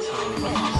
time.